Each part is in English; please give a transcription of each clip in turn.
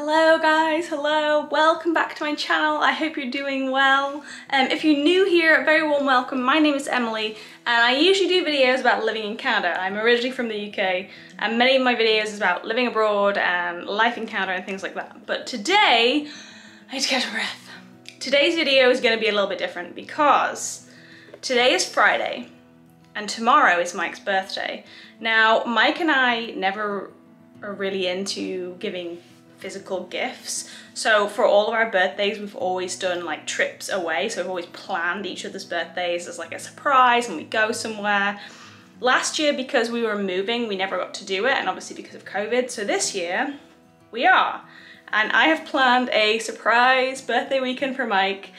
Hello guys, hello, welcome back to my channel. I hope you're doing well. Um, if you're new here, a very warm welcome. My name is Emily and I usually do videos about living in Canada. I'm originally from the UK and many of my videos is about living abroad and life in Canada and things like that. But today, I need to catch a breath. Today's video is gonna be a little bit different because today is Friday and tomorrow is Mike's birthday. Now, Mike and I never are really into giving physical gifts. So for all of our birthdays, we've always done like trips away. So we've always planned each other's birthdays as like a surprise and we go somewhere. Last year, because we were moving, we never got to do it, and obviously because of COVID. So this year, we are. And I have planned a surprise birthday weekend for Mike.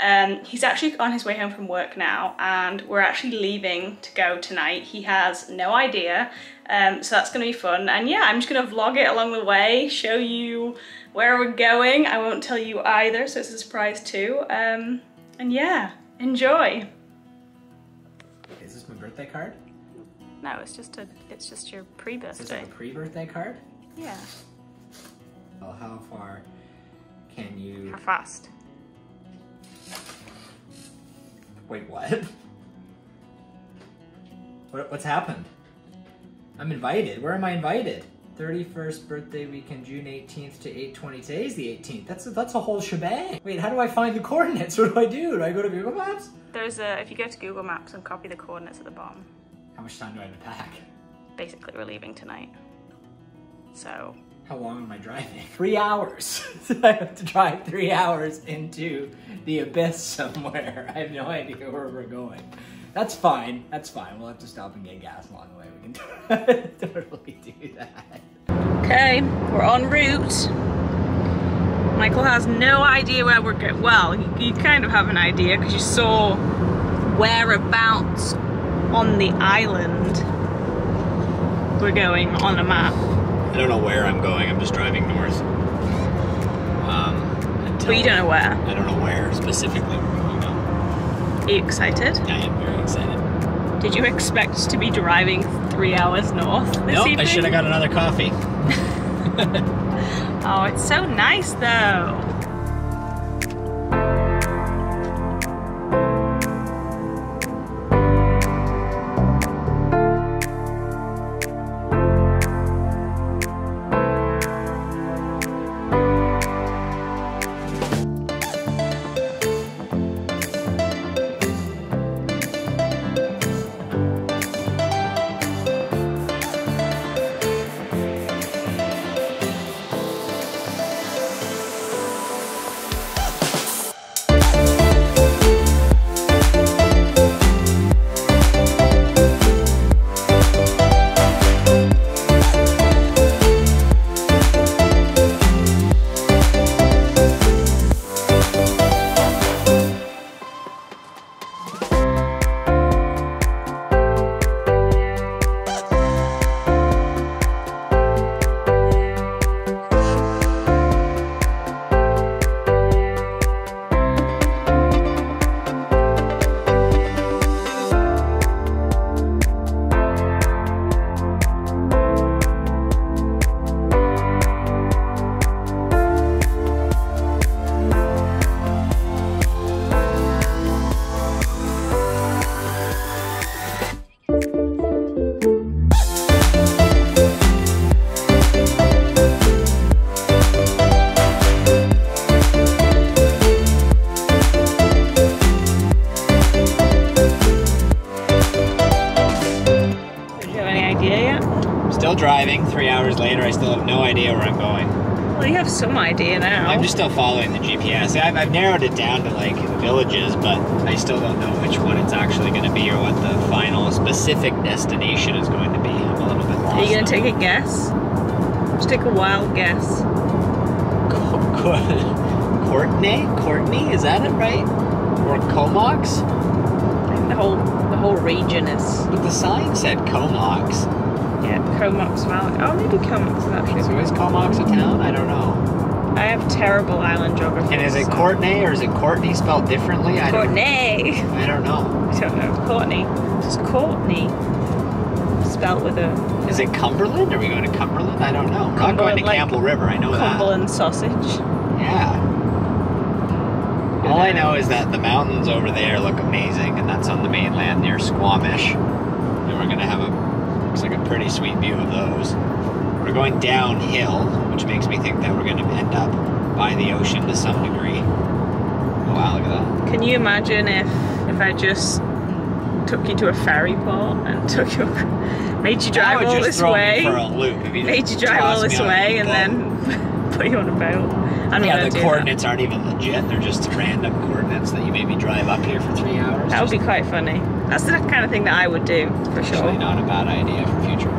Um, he's actually on his way home from work now and we're actually leaving to go tonight. He has no idea, um, so that's gonna be fun. And yeah, I'm just gonna vlog it along the way, show you where we're going. I won't tell you either, so it's a surprise too. Um, and yeah, enjoy. Is this my birthday card? No, it's just a, it's just your Is this pre-birthday. like a pre-birthday card? Yeah. Well, how far can you... How fast? Wait, what? what? What's happened? I'm invited. Where am I invited? 31st birthday weekend, June 18th to 8:20. Today's the 18th. That's a, that's a whole shebang. Wait, how do I find the coordinates? What do I do? Do I go to Google Maps? There's a, if you go to Google Maps and copy the coordinates at the bottom, How much time do I have to pack? basically we're leaving tonight. So How long am I driving? Three hours. I have to drive three hours into the abyss somewhere. I have no idea where we're going. That's fine. That's fine. We'll have to stop and get gas along the way. We can totally do that. Okay, we're en route. Michael has no idea where we're going. Well, you, you kind of have an idea because you saw whereabouts on the island we're going on a map. I don't know where I'm going. I'm just driving north. Um, until- But you don't know where. I don't know where specifically we're going. No. Are you excited? I am very excited. Did you expect to be driving three hours north this nope, evening? I should have got another coffee. Oh, it's so nice though. Still following the GPS. I've, I've narrowed it down to like villages, but I still don't know which one it's actually going to be or what the final specific destination is going to be. I'm a little bit lost. Are you gonna take a guess? Just take a wild guess. Co- Co- Courtenay? Courtenay? Is that it right? Or Comox? The whole the whole region is But the sign said Comox. yeah Comox Valley. Oh, maybe Comox is actually. So is Comox a town? I don't know. I have terrible island geography. And is it Courtney or is it Courtney spelled differently? I don't, Courtney? I don't know. I don't know. Courtney. Just Courtney. spelled with a Is it Cumberland? Are we going to Cumberland? I don't know. We're not going to like Campbell River. I know Cumberland sausage. Yeah. All I know is that the mountains over there look amazing, and that's on the mainland near Squamish. And we're gonna have a looks like a pretty sweet view of those. We're going downhill, which makes me think that we're gonna end up by the ocean to some degree. Oh wow, look at that. Can you imagine if if I just took you to a ferry port and took you made you drive all this way, for a loop if you made you drive all this way, and then put you on a boat? I'm yeah, the coordinates aren't even legit. They're just random coordinates that you made me drive up here for three hours. That. that would be quite funny. That's the kind of thing that I would do for Actually, sure. not a bad idea for future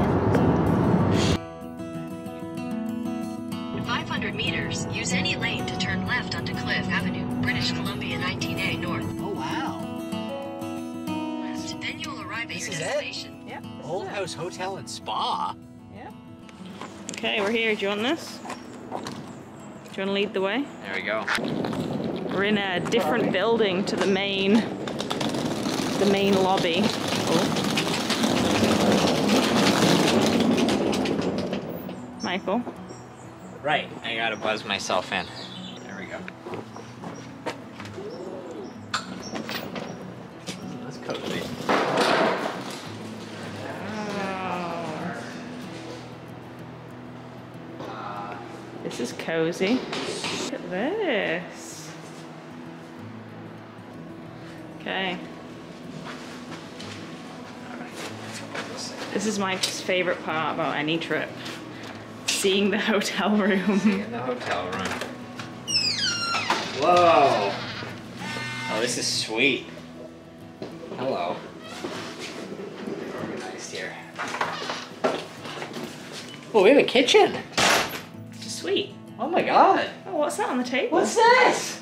is it? destination. Yep. Old House Hotel and Spa. Yeah. Okay, we're here. Do you want this? Do you want to lead the way? There we go. We're in a different building to the main, the main lobby. Oh. Michael. Right. I gotta buzz myself in. This is cozy. Look at this. Okay. This is my favorite part about any trip. Seeing the hotel room. In the hotel room. Whoa. Oh, this is sweet. Hello. Organized here. Oh, we have a kitchen. Sweet. Oh my god. Oh, what's that on the table? What's this?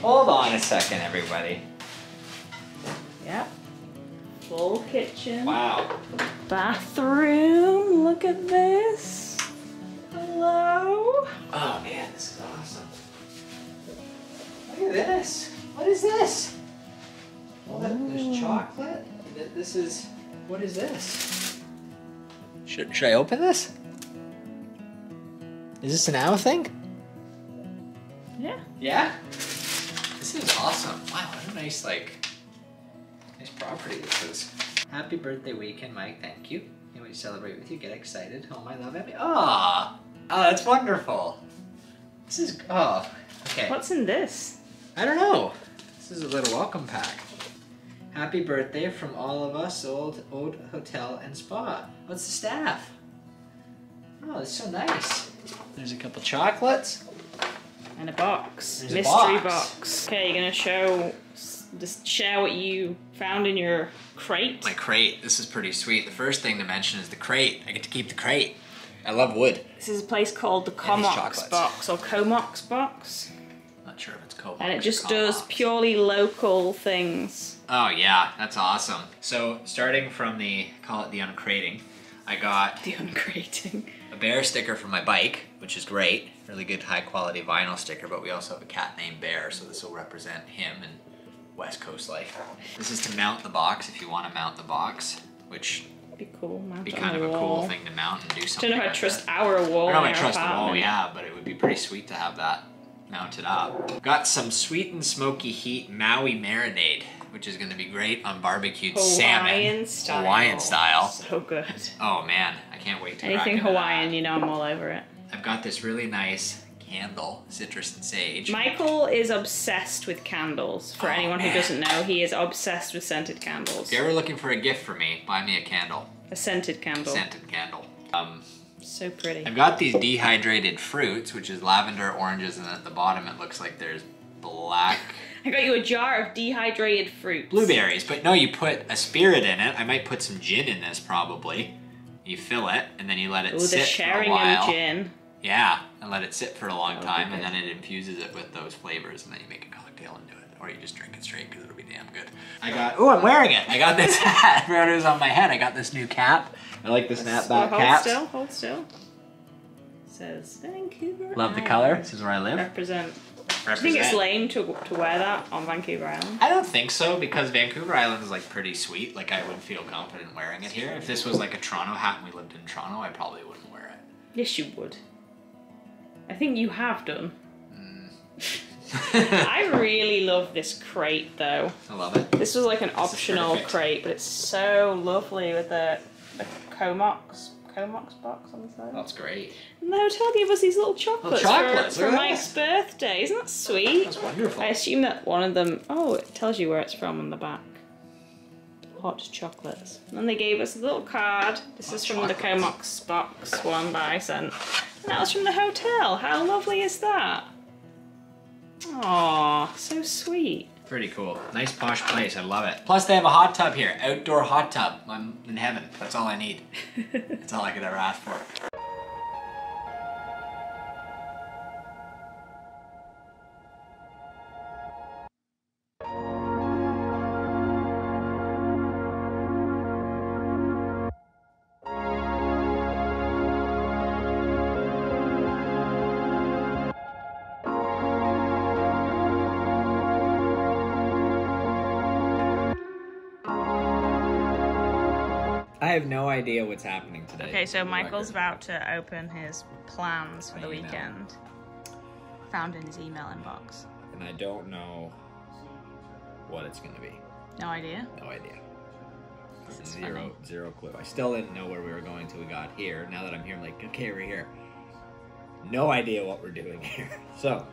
Hold on a second, everybody. Yep. Full kitchen. Wow. Bathroom. Look at this. Hello. Oh man, this is awesome. Look at this. What is this? Well, that, there's chocolate. This is. What is this? Should, should I open this? Is this an owl thing? Yeah. Yeah. This is awesome. Wow, what a nice like nice property this is. Happy birthday weekend, Mike. Thank you. Can't wait to celebrate with you. Get excited. Oh, my love, Emmy. Ah, oh, that's wonderful. This is oh, okay. What's in this? I don't know. This is a little welcome pack. Happy birthday from all of us, Old Old Hotel and Spa. What's the staff? Oh, it's so nice. There's a couple chocolates. And a box. There's a Mystery box. box. Okay, you're gonna show, just share what you found in your crate. My crate. This is pretty sweet. The first thing to mention is the crate. I get to keep the crate. I love wood. This is a place called the Comox box or Comox box, Not sure if it's Comox. and it just does purely local things. Oh yeah, that's awesome. So starting from the call it the uncrating, I got The uncrating. a bear sticker for my bike, which is great. Really good high quality vinyl sticker, but we also have a cat named Bear, so this will represent him and West Coast life. This is to mount the box if you want to mount the box, which Be cool. Mount would be kind of a wall. cool thing to mount and do something. I don't know how to trust it. our wall. I don't know our trust the wall, yeah, but it would be pretty sweet to have that mounted up. Got some sweet and smoky heat Maui marinade, which is going to be great on barbecued Hawaiian salmon. style. Hawaiian style. So good. Oh man, I can't wait to Anything. Hawaiian, you know I'm all over it. I've got this really nice candle, citrus and sage. Michael is obsessed with candles. For Oh, anyone who doesn't know, he is obsessed with scented candles. if you're ever looking for a gift for me, buy me a candle, A scented candle. scented candle. Um, So pretty. I've got these dehydrated fruits, which is lavender, oranges, and at the bottom it looks like there's black I got you a jar of dehydrated fruits. blueberries. But no, you put a spirit in it. I might put some gin in this probably. You fill it and then you let it Ooh, the sit for a while. gin. Yeah, and let it sit for a long would time, and then it infuses it with those flavors, and then you make a cocktail into it, or you just drink it straight because it'll be damn good. I got. Oh, I'm wearing it. I got this hat. Everyone who's on my head. I got this new cap. I like the Well, snapback hold still, hold still. says Vancouver. Love the color. This is where I live. Represent Do you think it's lame to, to wear that on Vancouver Island? I don't think so because Vancouver Island is like pretty sweet. Like I would feel confident wearing it here. If this was like a Toronto hat and we lived in Toronto, I probably wouldn't wear it. Yes, you would. I think you have done. Hmm. I really love this crate though. I love it. This was like an is optional crate, but it's so lovely with the, the Comox Comox box on the side. That's great. And the hotel gave us these little chocolates, oh, chocolates, for, for look at Mike's birthday. Isn't that sweet? That's wonderful. I assume that one of them. Oh, it tells you where it's from on the back. Hot chocolates. And they gave us a little card. This is from the. Comox box one that I sent. And that was from the hotel. How lovely is that? Aw, so sweet. Pretty cool. Nice posh place. I love it. Plus, they have a hot tub here. Outdoor hot tub. I'm in heaven. That's all I need. That's all I could ever ask for. Have no idea what's happening today. Okay, so Michael's record. about to open his plans for the My email. weekend. Found in his email inbox. And I don't know what it's going to be. No idea. No idea. Zero, funny. zero clue. I still didn't know where we were going till we got here. Now that I'm here, I'm like, okay, we're here. No idea what we're doing here. So,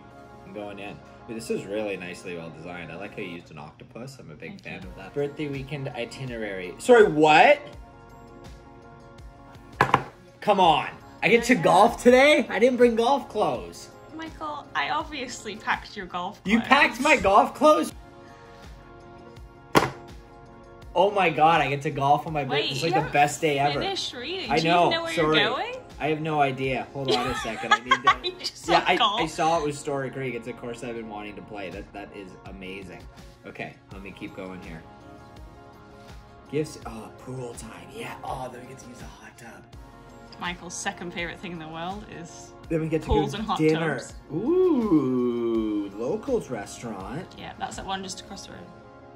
I'm going in. But this is really nicely well designed. I like how you used an octopus. I'm a big Thank fan you. of that. Birthday weekend itinerary. Sorry, what? Come on. I get to golf today? I didn't bring golf clothes. Michael, I obviously packed your golf You packed my golf clothes? Oh my god, I get to golf on my birthday. Wait, It's like the best day ever. Finished reading. I Do you know. know where sorry. you're going? I have no idea. Hold on a second. I need to. Yeah, saw I. I saw it was Storey Creek. It's a course I've been wanting to play. That that is amazing. Okay, let me keep going here. Gifts. Oh, pool time. Yeah. Oh, then we get to use a hot tub. Michael's second favorite thing in the world is Then we get to Pools go and hot dinner. tubs. Ooh, locals restaurant. yeah, that's that one just across the road,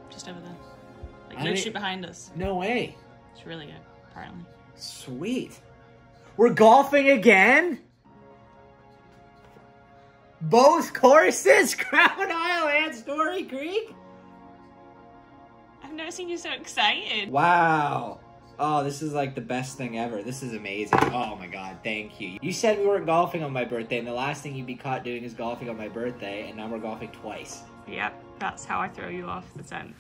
just over there, like I no street behind us. No way. It's really good, apparently. Sweet. We're golfing again? Both courses? Crown Isle and Storey Creek? I've never seen you so excited. Wow. Oh, this is like the best thing ever. This is amazing. Oh my god, thank you. You said we weren't golfing on my birthday, and the last thing you'd be caught doing is golfing on my birthday, and now we're golfing twice. Yep, that's how I throw you off the tent.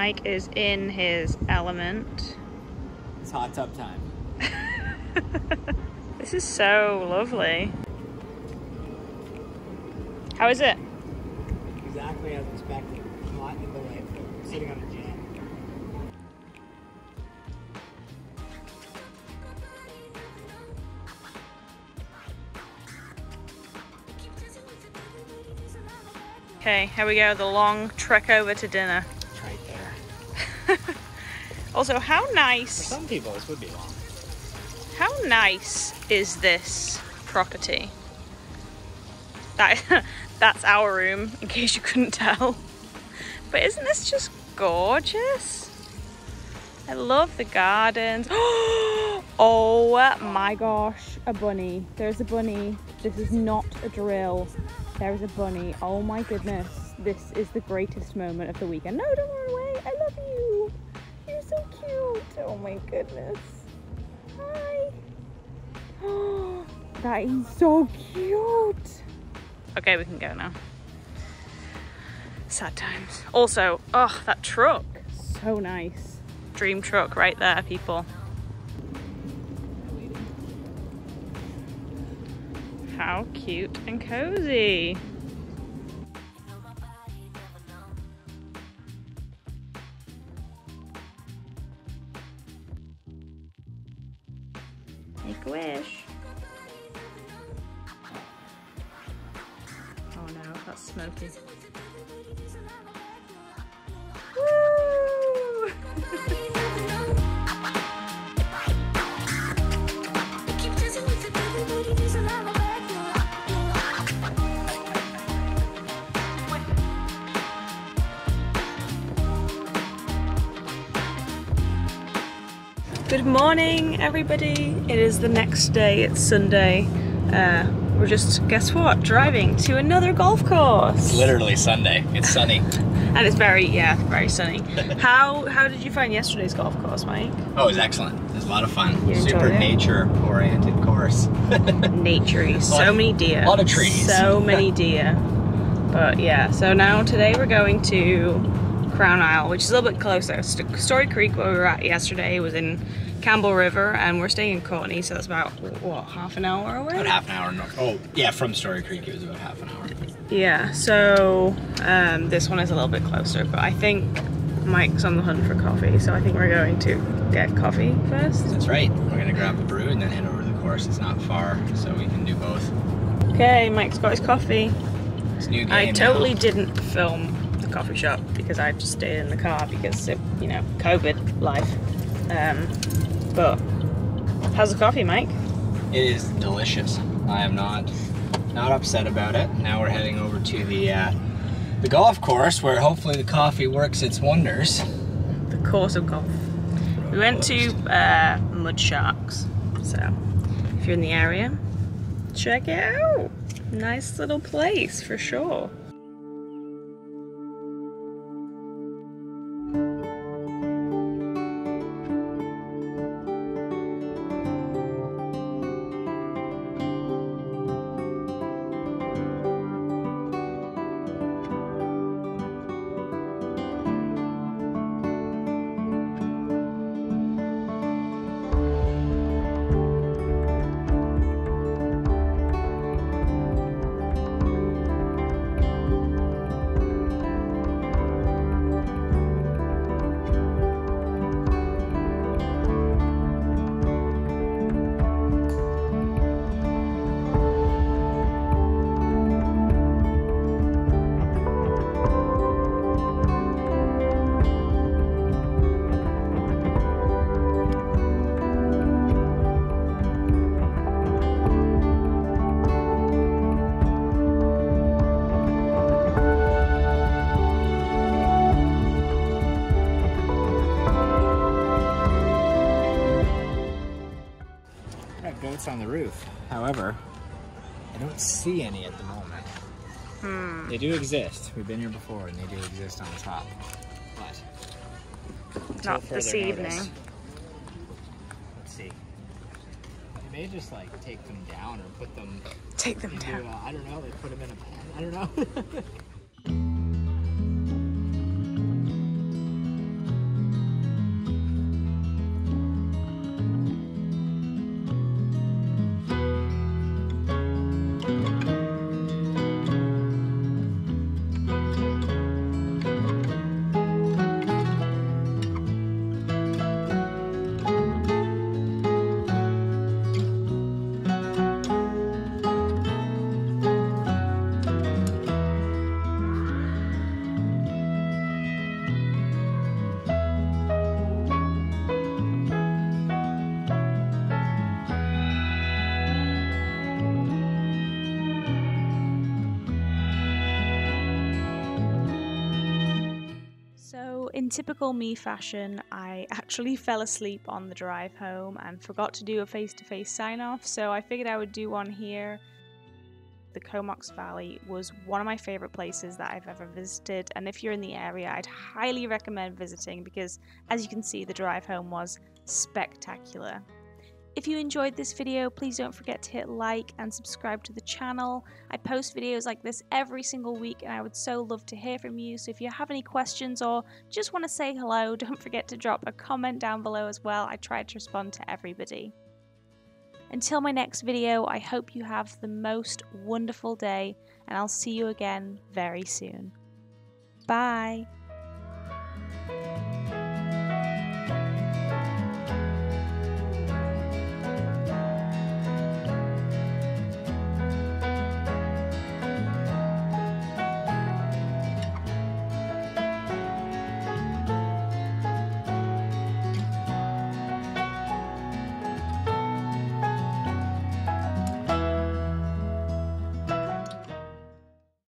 Mike is in his element. It's hot tub time. This is so lovely. How is it? Exactly as expected. Hot in the way. Sitting on a jam. Okay, here we go. The long trek over to dinner. It's right there. Also, how For nice, some people, this would be long. how nice is this property? That that's our room, in case you couldn't tell. But isn't this just gorgeous? I love the gardens. Oh my gosh, a bunny. There's a bunny. This is not a drill. There is a bunny. Oh my goodness. This is the greatest moment of the weekend. No, don't run away. I love you. You're so cute. Oh my goodness. Hi. That is so cute. Okay, we can go now. Sad times. Also, oh, that truck. So nice. Dream truck right there, people. How cute and cozy. Good morning, everybody. It is the next day. It's Sunday. Uh, we're just, guess what? Driving to another golf course. It's Literally Sunday. It's sunny. And it's very, yeah, very sunny. how how did you find yesterday's golf course, Mike? Oh, it was excellent. It was a lot of fun. You Super nature-oriented course. Naturey. So Lot- many deer. A lot of trees. So many deer. But yeah, so now today we're going to Crown Isle, which is a little bit closer. St- Storey Creek, where we were at yesterday, was in Campbell River, and we're staying in Courtenay, so that's about what half an hour away. About half an hour. North. Oh, yeah, from Storey Creek, it was about half an hour. Yeah, so um, this one is a little bit closer, but I think Mike's on the hunt for coffee, so I think we're going to get coffee first. That's right. We're gonna grab a brew and then head over to the course. It's not far, so we can do both. Okay, Mike's got his coffee. It's new game. I now. totally didn't film coffee shop because I just stayed in the car because it, you know, COVID life. Um, but how's the coffee, Mike? It is delicious. I am not not upset about it. Now we're heading over to the uh, the golf course where hopefully the coffee works its wonders. The course of golf. We went to uh, Mud Sharks, so if you're in the area, check it out. Nice little place for sure. See any at the moment. Hmm. They do exist. We've been here before, and they do exist on the top. But Not this evening. notice- let's see. They may just like take them down or put them Take them into. down. Uh, I don't know. They put them in a pan. I don't know. in typical me fashion, I actually fell asleep on the drive home and forgot to do a face to face sign off, so I figured I would do one here. the Comox Valley was one of my favourite places that I've ever visited, and if you're in the area, I'd highly recommend visiting because, as you can see, the drive home was spectacular. If you enjoyed this video, please don't forget to hit like and subscribe to the channel. I post videos like this every single week and I would so love to hear from you. So if you have any questions or just want to say hello, don't forget to drop a comment down below as well. I try to respond to everybody. Until my next video, I hope you have the most wonderful day and I'll see you again very soon. Bye!